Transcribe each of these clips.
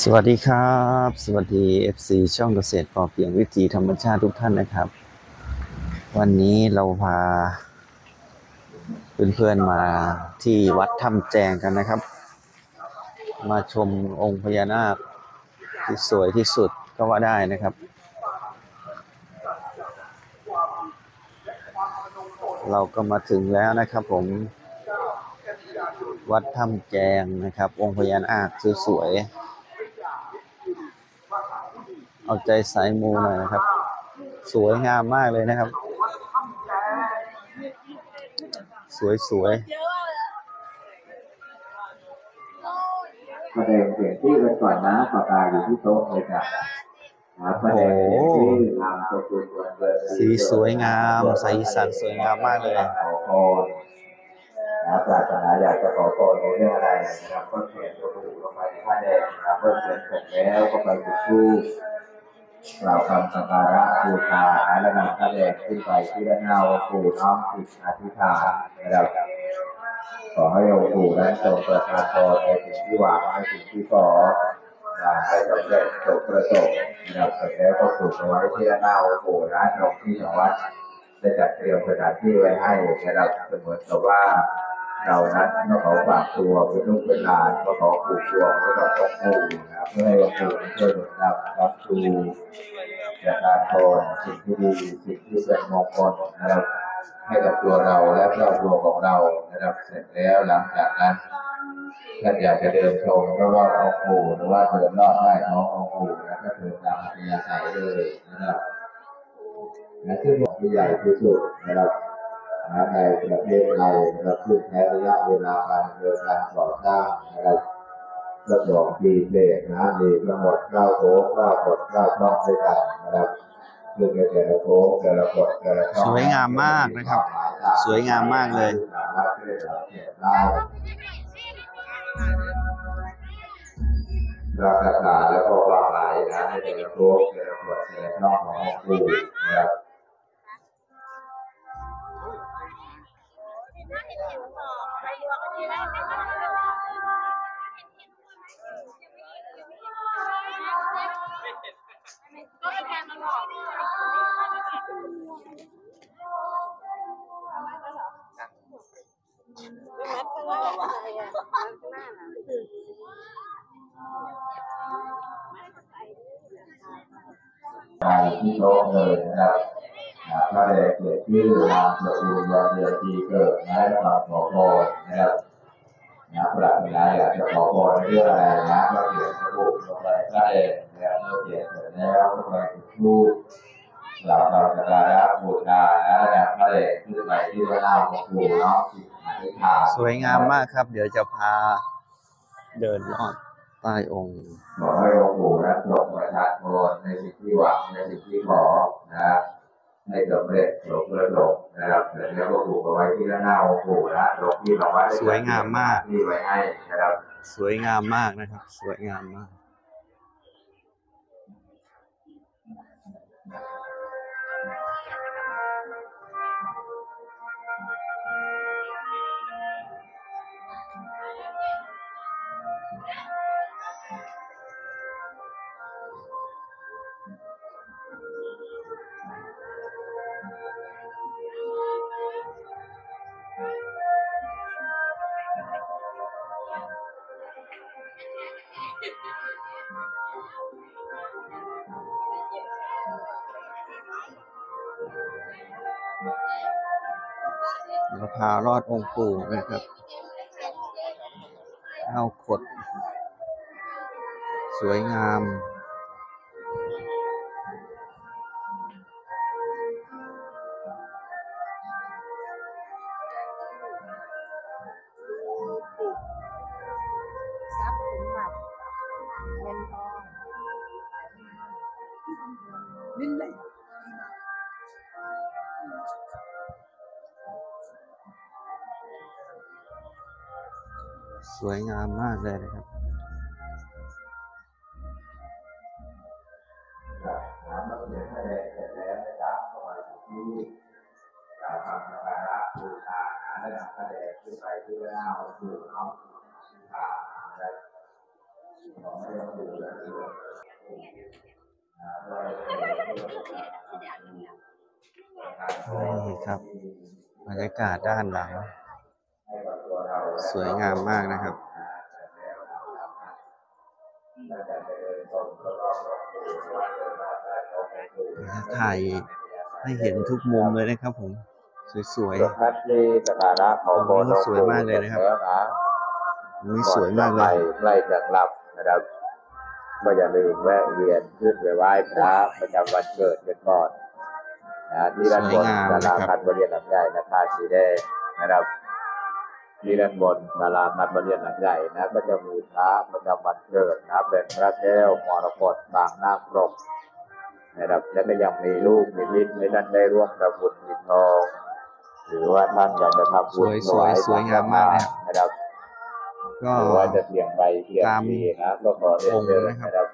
สวัสดีครับ สวัสดี FC ช่องเกษตรพอเพียงวิถีธรรมชาติทุกท่านนะครับ วันนี้เราพา เพื่อนๆมาที่วัดถ้ำแจงกันนะครับ มาชมองค์พญานาคที่สวยที่สุดก็ว่าได้นะครับ เราก็มาถึงแล้วนะครับผมวัดถ้ำแจงนะครับ องค์พญานาคสวยๆ เอาใจสายมูหน่อยนะครับ สวยงามมากเลยนะครับ สวยสวยแสดงเสียงที่กันก่อนนะปากกาอยู่ที่โต๊ะเลยจ้ะนะแสดงเสียงที่ทางตัวคุณวันเกิดสีสวยงามใสสันสวยงามมากเลยขอพรนะปรารถนาอยากจะขอพรในเรื่องอะไรนะครับก็เขียนตัวถูกลงไปในผ้าแดงนะครับเมื่อเขียนเสร็จแล้วก็ไปจุดธูป กล่าวคำสักการะบูชาและนำผ้าแดงขึ้นไปที่ด้านหน้าปู่น้อมจิตอธิษฐานนะครับขอให้องค์ปู่นั้นทรงประทานพรในสิ่งที่หวังในสิ่งที่ขอให้สำเร็จสมประสงค์นะครับเสร็จแล้วก็ปลูกเอาไว้ที่ด้านหน้าองค์ปู่นะตรงที่ของวัดได้จัดเตรียมสถานที่ไว้ให้นะครับเสมือนกับว่า เรานั้นก็ขอฝากตัวเป็นลูกเป็นหลานก็ขอปลูกตัวไว้กับองค์ปู่นะครับเพื่อให้องค์ปู่ช่วยหนุนนำรับชูประทานพรสิ่งที่ดีสิ่งที่เป็นมงคลนะครับให้กับตัวเราและครอบครัวของเรานะครับเสร็จแล้วหลังจากนั้นถ้าอยากจะเดินชมก็ว่าเอาปู่หรือว่าเดินลอดได้ท้องเอาปู่นะก็เดินตามอัธยาศัยเลยนะครับและซึ่งที่ใหญ่ที่สุดนะครับ ในประเทศไทยนะครับซึ่งใช้ระยะเวลาการเดินการก่อสร้างนะครับก็สองปีเศษนะมีทั้งหมดเก้าโถเก้าบทเก้าช่องด้วยกันนะครับซึ่งในแต่ละโถแต่ละบทแต่ละช่องสวยงามมากนะครับ สวยงามมากเลยราคาคาแล้วก็วางหลายนะในแต่ละโต๊ะแต่ละขวดแต่ละช่องของค์ปู่นะครับ ก็เป็นการตลอดไปที่โต๊ะเลยนะครับ อ่าพระเดชเกิดชื่อนามสกุลวันเดือนปีเกิดนะและความขอพรนะครับนะปรารถนาอยากจะขอพรในเรื่องอะไรนะก็เขียนสมุดลงไปพระเดชนะครับเมื่อเขียนเสร็จแล้วก็ไปจุดธูปเหล่าเราสักการะบูชานะแล้วพระเดชขึ้นไปที่พระนามของปู่เนาะที่อธิษฐานสวยงามมากครับ เดี๋ยวจะพาเดินลอดใต้องค์ขอให้องค์ปู่นั้นทรงประทานพรในสิ่งที่หวังในสิ่งที่ขอนะครับ ให้สำเร็จสมประสงค์นะครับแล้วก็ผูกเอาไว้ที่ด้านหน้าองค์ปู่นะตรงที่เราไว้สวยงามมากที่ไว้ให้นะครับ สวยงามมากนะครับ สวยงามมาก เราพารอดองค์ปู่นะครับเอาขด สวยงาม สวยงามมากเลยนะครับน้ำมั นี่ครับบรรยากาศด้านหลัง สวยงามมากนะครับถ่ายให้เห็นทุกมุมเลยนะครับผม สวยพัดที่สถานะของบอ้โหสวยมากเลยนะครับนี่สวยมากเลยใกล้จะกลับนะครับก็อย่าลืมแวะเวียนขึ้นไปไหว้พระประจำวันเกิดกันก่อน นะที่ด้านบนสวยงามศานะครัลาบคันบริเวณหลังใหญ่นะคะสีแดงนะครับที่ด้านบนศาลาคันบริเวณหลังใหญ่นะก็จะมีพระประจำวันเกิดนะเป็นพระแก้วมรกตบางนาคปรกนะครับและก็ยังมีลูกมีมิตรให้ท่านได้ร่วมประบุญปิดทองหรือว่าท่านอยากจะทำบุญสวยๆสวยงามมากนะครับนะครับก็หรือว่าจะเสี่ยงไปเสี่ยงตามทีนะก็ขอเรียนเชิญองค์นะครับนะครับ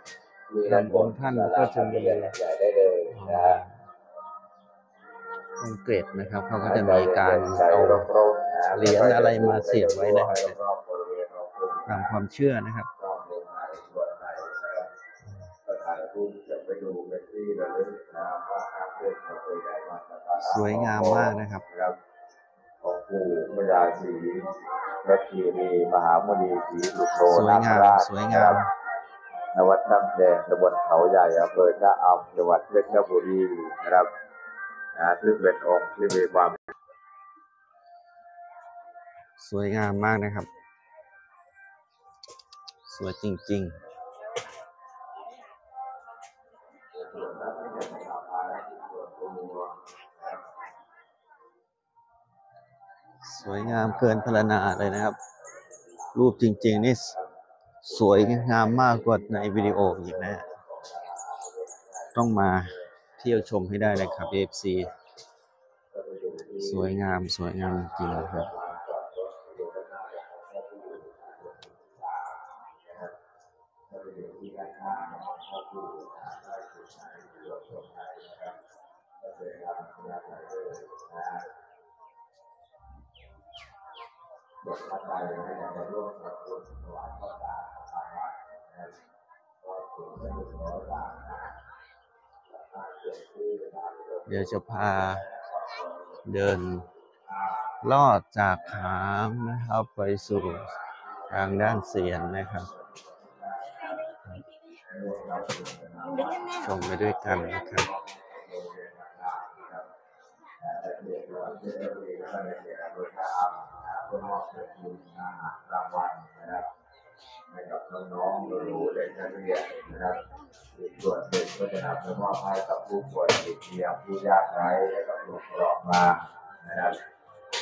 มีด้านบนองค์ท่านก็จะมีใหญ่ได้เลยนะฮะค อนเกรดนะครับ เขาก็จะมีการใจเอาร่มๆนะเหรียญอะไรมาเสียบไว้นะครับรอบๆบริเวณรอบๆตามความเชื่อนะครับรอบโรงงานส่วนไหนนะครับก็ถ่ายรูปเก็บไปดูเป็นที่ระลึกนะว่าอาเพื่อนเราเคยได้มาสักการะสวยงามมากนะครับครับของปู่พญาศรีพระคีรีมหามุนีศรีสุโธสวยงามนาคราชสวยงามนวัดน้ำแดงตำบลเขาใหญ่อำเภอชะอำจังหวัดเพชรบุรีนะครับ นะซึ่งเป็นองค์ที่มีความ สวยงามมากนะครับ สวยจริง ๆสวยงามเกินพรรณนาเลยนะครับ รูปจริง ๆ นี่ สวยงามมากกว่าในวิดีโออีกนะฮะต้องมา ที่ยวชมให้ได้เลยครับ AFC สวยงามสวยงามจริงๆนะครับ เดี๋ยวจะพาเดินลอดจากขามนะครับไปสู่ทางด้านเสียนนะครับ ชมไปด้วยกันนะครับรางวัลนะครับ ให้กับน้องๆหนูๆเด็กนักเรียนนะครับอีกส่วนหนึ่งก็จะนำไปมอบให้กับผู้ป่วยติดเตียงผู้ยากไร้และกับผู้ปลอดมานะครับ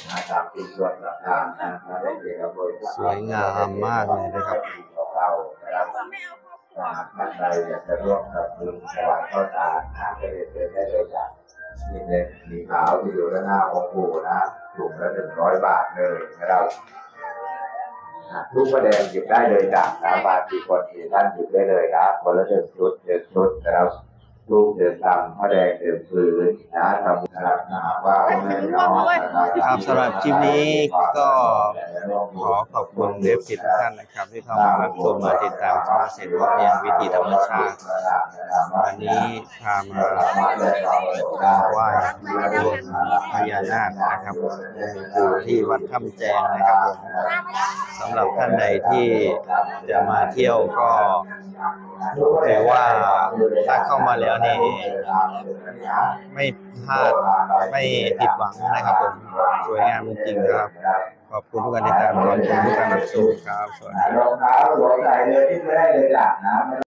นะตามที่ส่วนต่างๆนะนะได้เรียนกับบริษัทสวยงามมากเลยนะครับของเรานะครับถ้าหากท่านใดอยากจะร่วมกับบุญถวายข้าวสารนะก็เรียนเชิญได้เลยจ้ะนี่เลยสีขาวที่อยู่ด้านหน้าองค์ปู่นะถุงละหนึ่งร้อยบาทเลยนะครับ ทุกประเด็นหยิบได้เลยจากนะบาทสี่คนที่ท่านหยิบได้เลยครับคนละหนึ่งชุดหนึ่งชุดนะครับ ลูกเดินตามพระแดงเดินพื้นนะทำนะครับนะว่าแม่น้องครับสำหรับคลิปนี้ก็ขอขอบคุณเว็บสิททุกท่านนะครับ ที่เข้ามารับชมมาติดตามชมเสร็จพบเรียนวิธีธรรมชาติวันนี้พามาไหว้พญานาคนะครับอยู่ที่วัดถ้ำแจงนะครับผมสำหรับท่านใดที่จะมาเที่ยวก็ถือว่าถ้าเข้ามาแล้วนี่ไม่พลาดไม่ผิดหวังนะครับผมสวยงามจริงๆครับ ขอบคุณทุกการติดตามขอบคุณทุกการรับชมครับสวัสดี